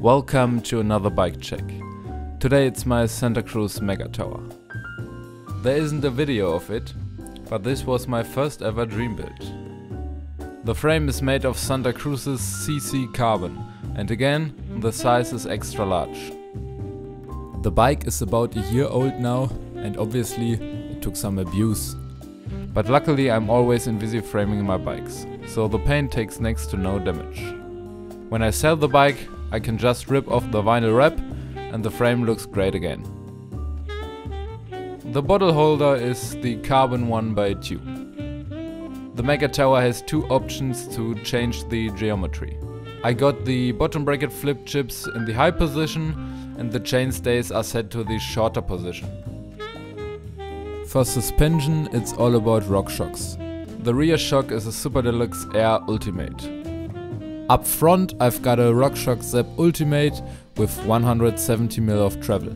Welcome to another bike check. Today it's my Santa Cruz Megatower. There isn't a video of it, but this was my first ever dream build. The frame is made of Santa Cruz's CC carbon and again the size is extra large. The bike is about a year old now and obviously it took some abuse. But luckily I'm always invisi framing my bikes, so the paint takes next to no damage. When I sell the bike, I can just rip off the vinyl wrap and the frame looks great again. The bottle holder is the carbon one by two. The Megatower has two options to change the geometry. I got the bottom bracket flip chips in the high position and the chainstays are set to the shorter position. For suspension it's all about RockShox. The rear shock is a Super Deluxe Air Ultimate. Up front I've got a RockShox Zeb Ultimate with 170mm of travel.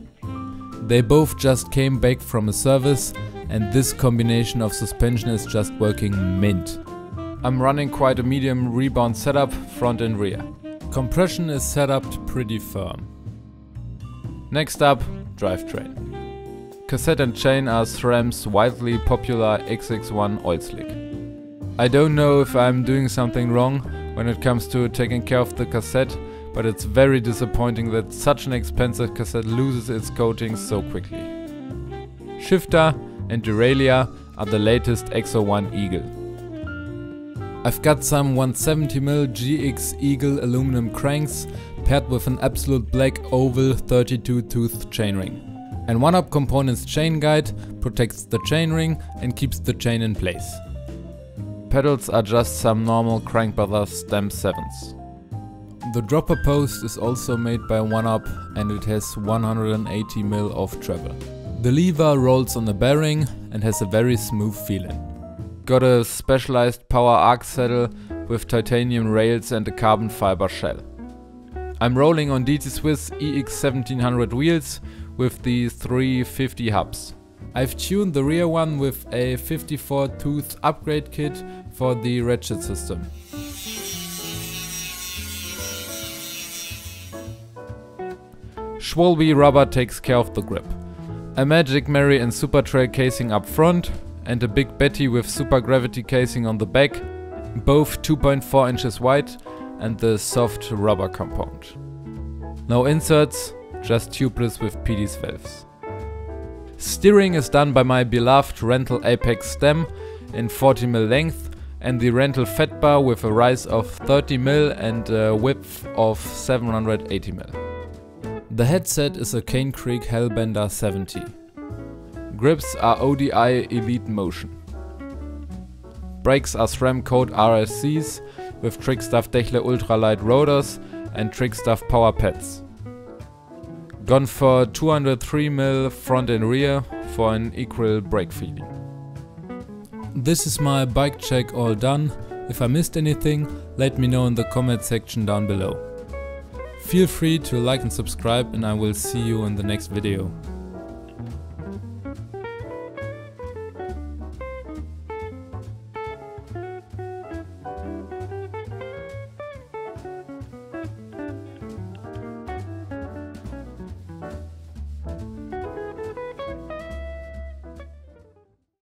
They both just came back from a service and this combination of suspension is just working mint. I'm running quite a medium rebound setup front and rear. Compression is set up pretty firm. Next up, drivetrain. Cassette and chain are SRAM's widely popular XX1 oil slick. I don't know if I'm doing something wrong, when it comes to taking care of the cassette, but it's very disappointing that such an expensive cassette loses its coating so quickly. Shifter and derailleur are the latest X01 Eagle. I've got some 170mm GX Eagle aluminum cranks paired with an absolute black oval 32 tooth chainring. And One-Up Components chain guide protects the chainring and keeps the chain in place pedals are just some normal Crank Brothers Stamp 7s. The dropper post is also made by One-Up and it has 180mm of travel. The lever rolls on the bearing and has a very smooth feeling. Got a specialized power arc saddle with titanium rails and a carbon fiber shell. I'm rolling on DT Swiss EX1700 wheels with the 350 hubs. I've tuned the rear one with a 54 tooth upgrade kit for the ratchet system. Schwalbe rubber takes care of the grip. A Magic Mary and Super Trail casing up front and a Big Betty with Super Gravity casing on the back, both 2.4 inches wide and the soft rubber compound. No inserts, just tubeless with Peaty's valves. Steering is done by my beloved Renthal Apex stem in 40mm length and the Renthal Fatbar with a rise of 30mm and a width of 780mm. The headset is a Cane Creek Hellbender 70. Grips are ODI Elite Motion. Brakes are SRAM Code RSCs with Trickstuff Dechler Ultralight rotors and Trickstuff power pads. Gone for 203 mil front and rear for an equal brake feeling. This is my bike check all done. If I missed anything, let me know in the comment section down below. Feel free to like and subscribe and I will see you in the next video.